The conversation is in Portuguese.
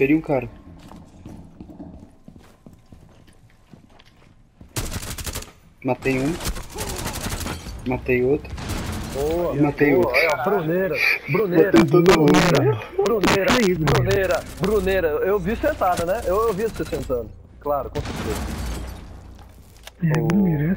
Feri um cara. Matei um. Matei outro. Boa, Matei boa. outro. É, Bruneira, Bruneira, Matei. Bruneira, né? Bruneira, Bruneira, Bruneira. Eu vi sentada, né? Eu, eu vi você sentando. Claro, com certeza. É, oh.